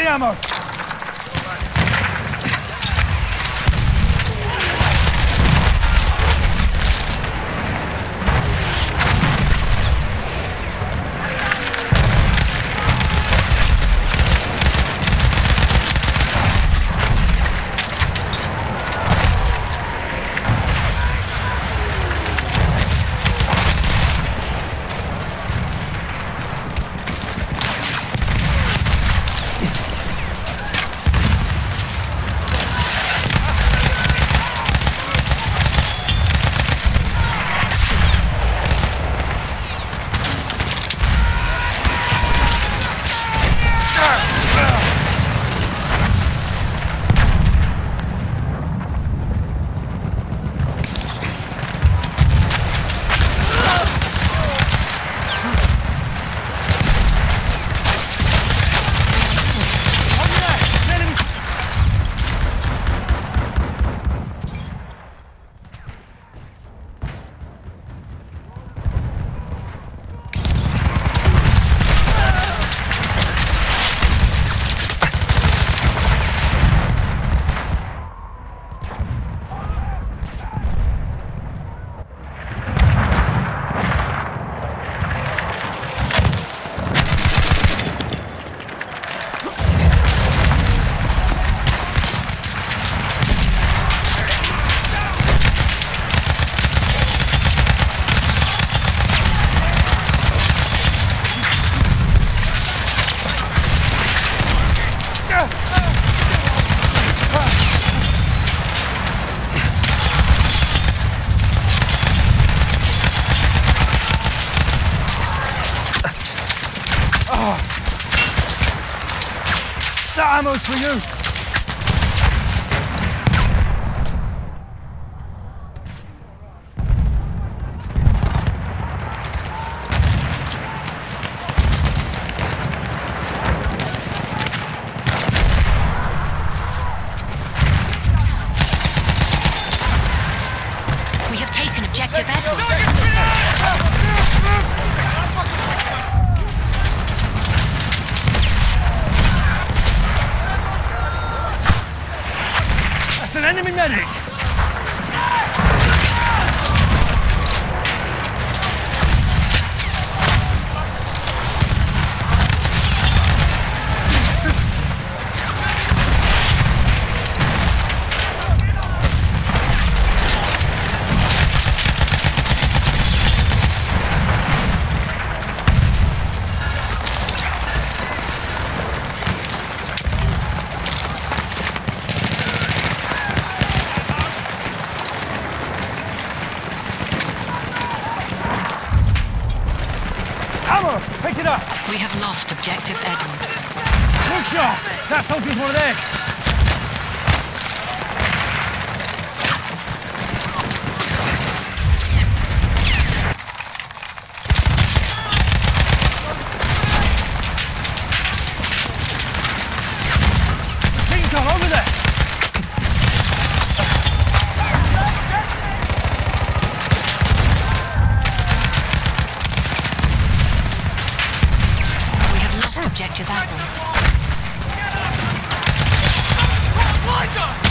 the ammo! We have lost objective Edward. Look sharp! That soldier's one of theirs! Objective apples. You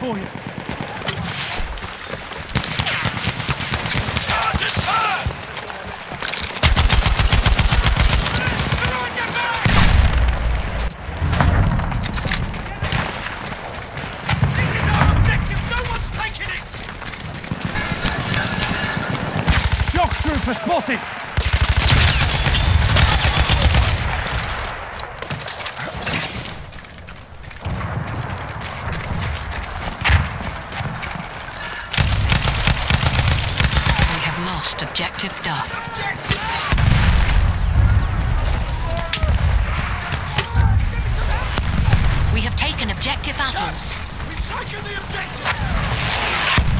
for you. Objective apples. We've taken the objective!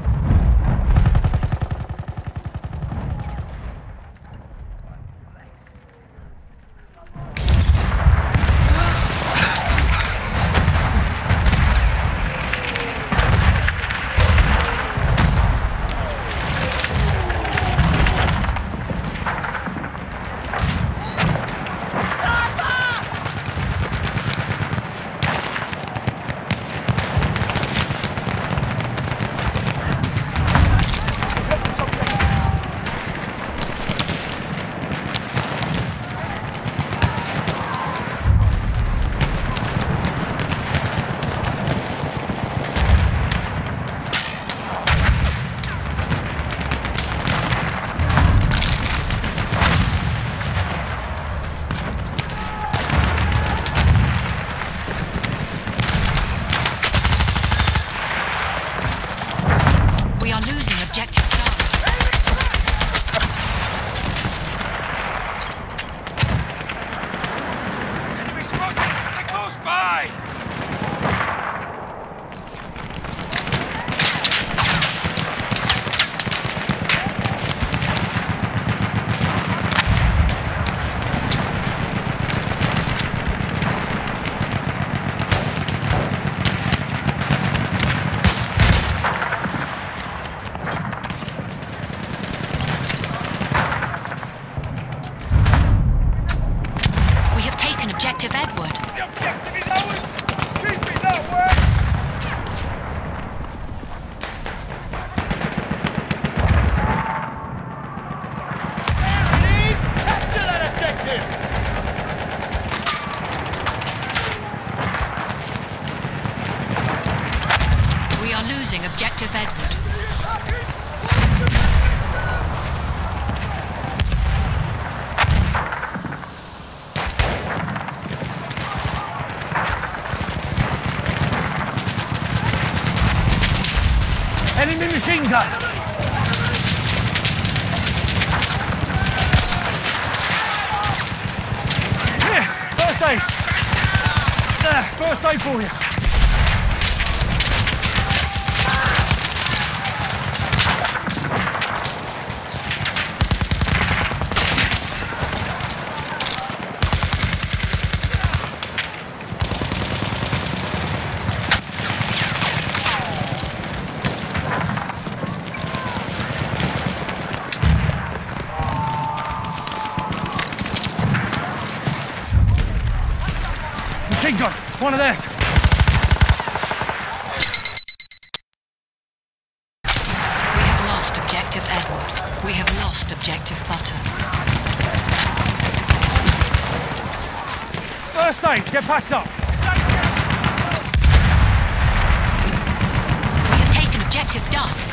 objective. gun. Here, first aid. There, first aid for you. First lane, get past up. We have taken objective Duff.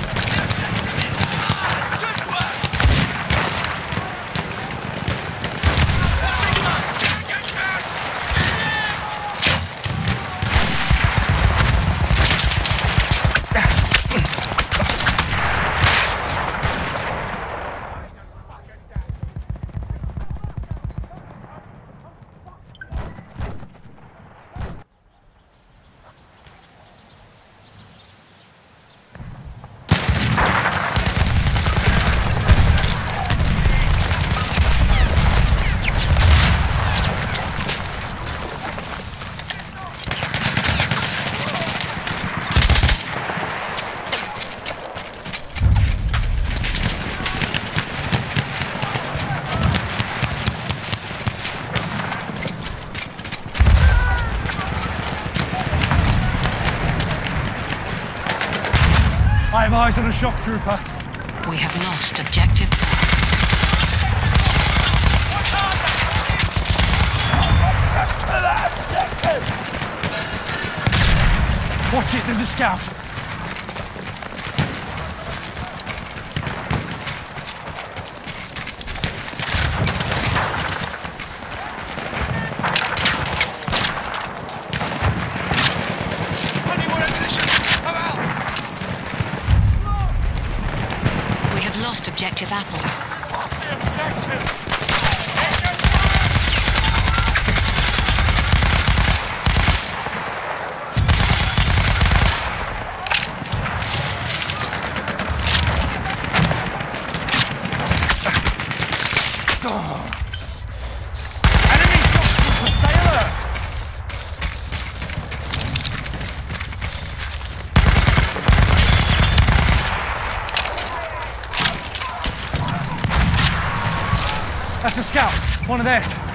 I have eyes on a shock trooper. We have lost objective. Watch it, there's a scout. Honey, more ammunition! I'm out! We have lost objective apples. The objective! Enemy shock trooper, stay alert. That's a scout. One of theirs.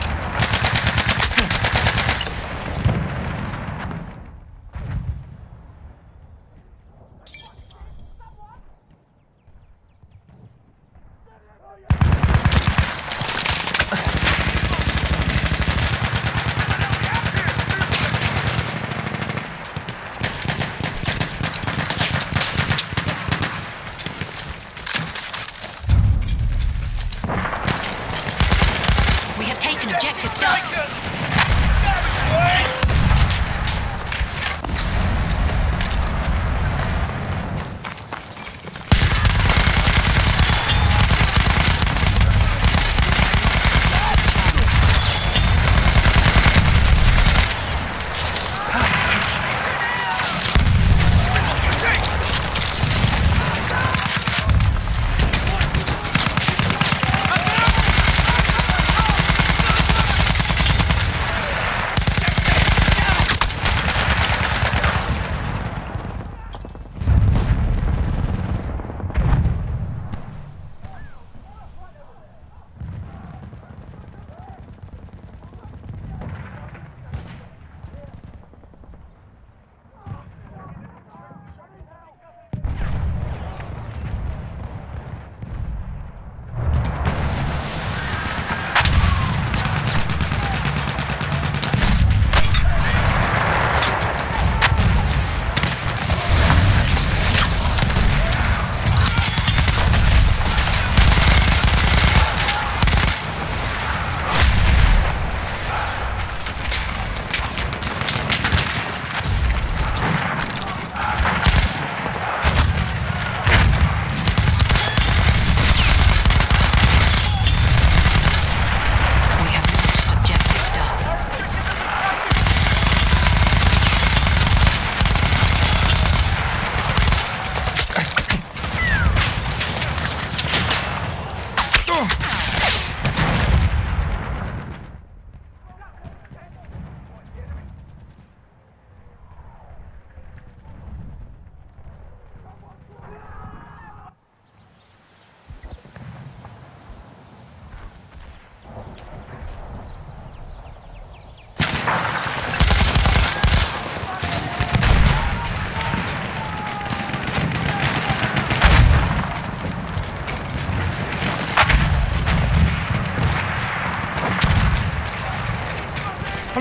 Objective Duff.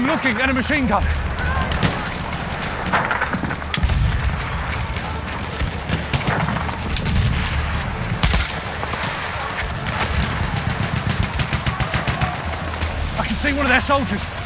I'm looking at a machine gun. I can see one of their soldiers.